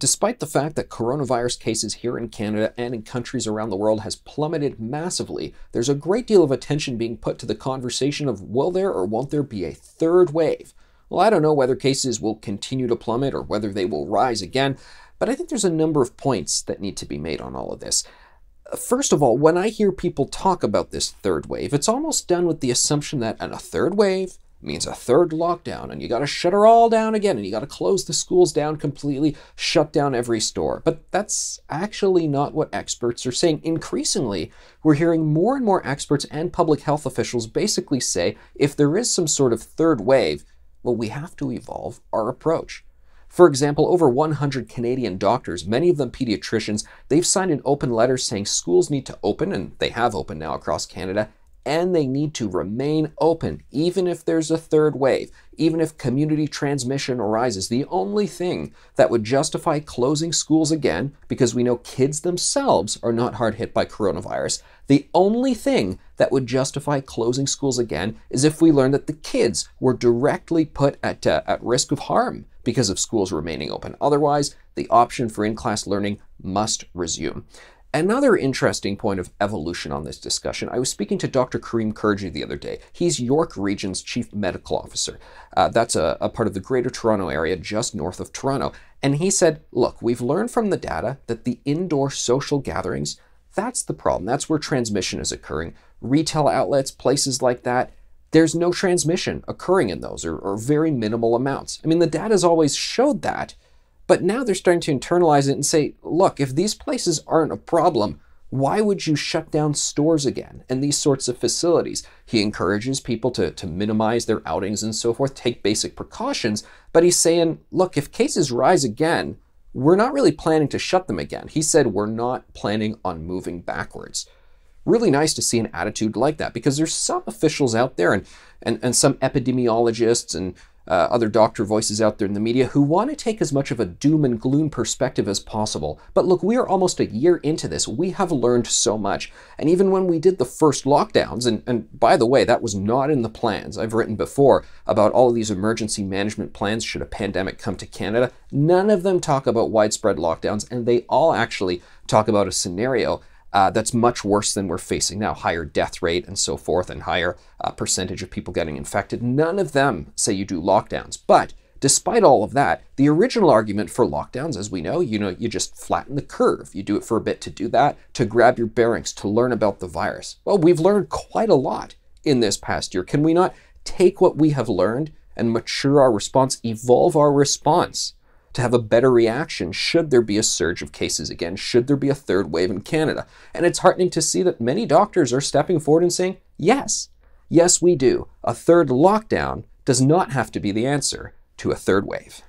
despite the fact that coronavirus cases here in Canada and in countries around the world has plummeted massively, there's a great deal of attention being put to the conversation of will there or won't there be a third wave? Well, I don't know whether cases will continue to plummet or whether they will rise again, but I think there's a number of points that need to be made on all of this. First of all, when I hear people talk about this third wave, it's almost done with the assumption that a third wave means a third lockdown and you got to shut her all down again and you got to close the schools down completely, shut down every store. But that's actually not what experts are saying. Increasingly, we're hearing more and more experts and public health officials basically say if there is some sort of third wave, well, we have to evolve our approach. For example, over 100 Canadian doctors, many of them pediatricians, they've signed an open letter saying schools need to open, and they have opened now across Canada, and they need to remain open, even if there's a third wave, even if community transmission arises. The only thing that would justify closing schools again, because we know kids themselves are not hard hit by coronavirus, the only thing that would justify closing schools again is if we learn that the kids were directly put at, uh, at risk of harm because of schools remaining open. Otherwise, the option for in class learning must resume. Another interesting point of evolution on this discussion, I was speaking to Dr. Karim Kurji the other day. He's York Region's Chief Medical Officer. Uh, that's a, a part of the Greater Toronto Area just north of Toronto. And he said, look, we've learned from the data that the indoor social gatherings, that's the problem. That's where transmission is occurring. Retail outlets, places like that, there's no transmission occurring in those or, or very minimal amounts. I mean, the data's always showed that. But now they're starting to internalize it and say, look, if these places aren't a problem, why would you shut down stores again and these sorts of facilities? He encourages people to, to minimize their outings and so forth, take basic precautions, but he's saying, look, if cases rise again, we're not really planning to shut them again. He said we're not planning on moving backwards. Really nice to see an attitude like that because there's some officials out there and, and, and some epidemiologists and uh, other doctor voices out there in the media who want to take as much of a doom and gloom perspective as possible. But look, we are almost a year into this. We have learned so much. And even when we did the first lockdowns, and, and by the way, that was not in the plans. I've written before about all of these emergency management plans should a pandemic come to Canada. None of them talk about widespread lockdowns, and they all actually talk about a scenario uh, that's much worse than we're facing now higher death rate and so forth, and higher uh, percentage of people getting infected. None of them say you do lockdowns. But despite all of that, the original argument for lockdowns, as we know, you know, you just flatten the curve. You do it for a bit to do that, to grab your bearings, to learn about the virus. Well, we've learned quite a lot in this past year. Can we not take what we have learned and mature our response, evolve our response? To have a better reaction should there be a surge of cases again, should there be a third wave in Canada. And it's heartening to see that many doctors are stepping forward and saying, yes, yes, we do. A third lockdown does not have to be the answer to a third wave.